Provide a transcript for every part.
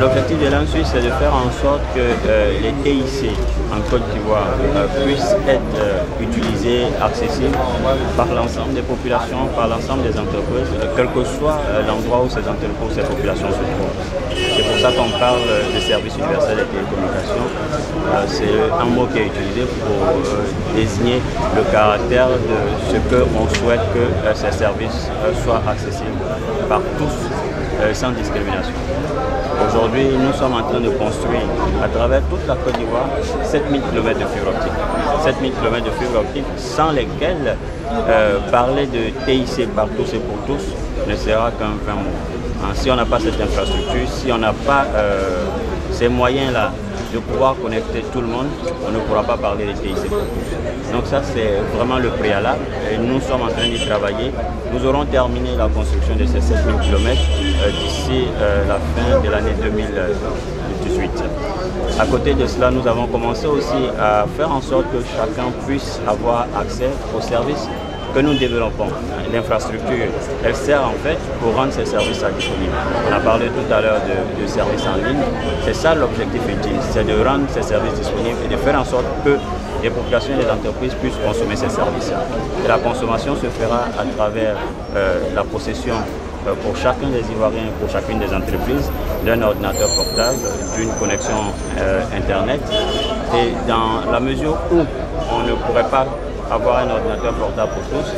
L'objectif de l'AN Suisse, c'est de faire en sorte que euh, les TIC en Côte d'Ivoire euh, puissent être euh, utilisés, accessibles par l'ensemble des populations, par l'ensemble des entreprises, quel que soit l'endroit où ces entreprises, ces populations se trouvent. C'est pour ça qu'on parle de service universel des télécommunications. C'est un mot qui est utilisé pour désigner le caractère de ce qu'on souhaite que ces services soient accessibles par tous sans discrimination. Aujourd'hui, nous sommes en train de construire à travers toute la Côte d'Ivoire 7000 km de fibre optique. 7000 km de fibre optique sans lesquels euh, parler de TIC par tous et pour tous ne sera qu'un vain mot. Hein, si on n'a pas cette infrastructure, si on n'a pas euh, ces moyens-là de pouvoir connecter tout le monde, on ne pourra pas parler de TIC. Donc ça, c'est vraiment le préalable et nous sommes en train d'y travailler. Nous aurons terminé la construction de ces 7000 km euh, d'ici euh, la fin de l'année 2018. À côté de cela, nous avons commencé aussi à faire en sorte que chacun puisse avoir accès aux services que nous développons. L'infrastructure, elle sert en fait pour rendre ces services disponibles. On a parlé tout à l'heure de, services en ligne. C'est ça l'objectif ultime, c'est de rendre ces services disponibles et de faire en sorte que les populations et les entreprises puissent consommer ces services. La consommation se fera à travers euh, la possession euh, pour chacun des Ivoiriens, pour chacune des entreprises, d'un ordinateur portable, d'une connexion euh, Internet. Et dans la mesure où on ne pourrait pas avoir un ordinateur portable pour tous,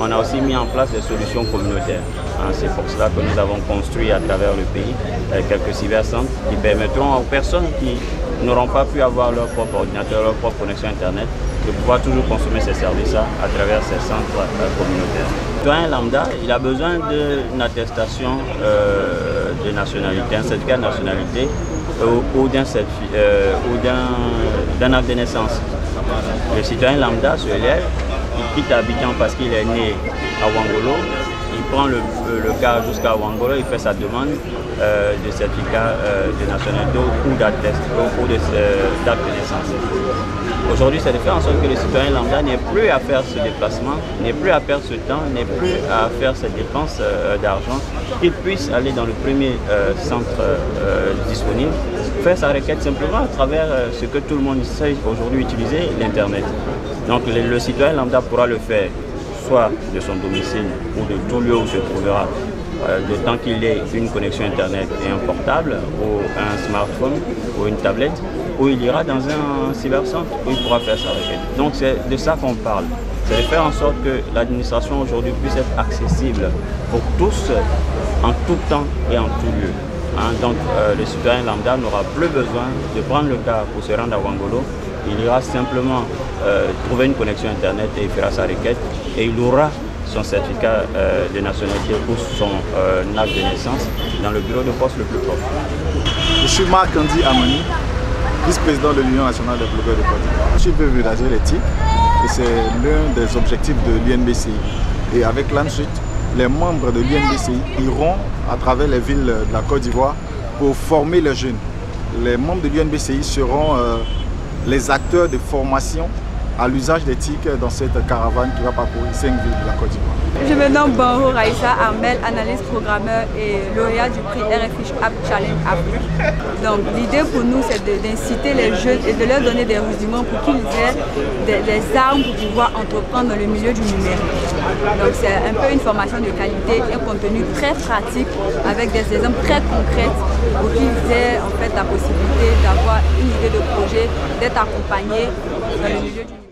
on a aussi mis en place des solutions communautaires. Hein, c'est pour cela que nous avons construit à travers le pays euh, quelques cybercentres qui permettront aux personnes qui n'auront pas pu avoir leur propre ordinateur, leur propre connexion Internet, de pouvoir toujours consommer ces services-là à travers ces centres euh, communautaires. Un lambda, il a besoin d'une attestation euh, de nationalité, un certificat de nationalité ou, d'un acte de naissance. Le citoyen lambda se lève, il quitte Abidjan parce qu'il est né à Wangolo, il prend le, le car jusqu'à Wangolo, il fait sa demande euh, de certificat euh, de nationalité ou d'acte de naissance. Aujourd'hui, c'est de faire en sorte que le citoyen lambda n'ait plus à faire ce déplacement, n'ait plus à perdre ce temps, n'ait plus à faire cette dépense euh, d'argent, qu'il puisse aller dans le premier centre disponible faire sa requête simplement à travers euh, ce que tout le monde sait aujourd'hui utiliser, l'Internet. Donc le, citoyen lambda pourra le faire soit de son domicile ou de tout lieu où se trouvera, euh, de tant qu'il ait une connexion Internet et un portable ou un smartphone ou une tablette, ou il ira dans un cybercentre où il pourra faire sa requête. Donc c'est de ça qu'on parle. C'est de faire en sorte que l'administration aujourd'hui puisse être accessible pour tous, en tout temps et en tout lieu. Hein, donc euh, le citoyen lambda n'aura plus besoin de prendre le car pour se rendre à Wangolo. Il ira simplement euh, trouver une connexion Internet et il fera sa requête et il aura son certificat euh, de nationalité ou son acte de naissance dans le bureau de poste le plus proche. Je suis Marc Andy Amani, vice-président de l'Union nationale des blogueurs de Côte Je suis venu l'éthique et c'est l'un des objectifs de l'INBCI. Et avec l'ANSUIT, les membres de l'INDCI iront à travers les villes de la Côte d'Ivoire pour former les jeunes. Les membres de l'UNBCI seront euh, les acteurs de formation à l'usage des tickets dans cette caravane qui va parcourir cinq villes de la Côte d'Ivoire. Je me nomme Banro Raïssa Armel, analyste programmeur et lauréat du prix RFI App Challenge Afrique. Donc l'idée pour nous c'est d'inciter les jeunes et de leur donner des rudiments pour qu'ils aient des, armes pour pouvoir entreprendre dans le milieu du numérique. Donc c'est un peu une formation de qualité, un contenu très pratique avec des exemples très concrets pour qu'ils aient en fait la possibilité d'avoir une idée de projet, d'être accompagnés dans le milieu du numérique.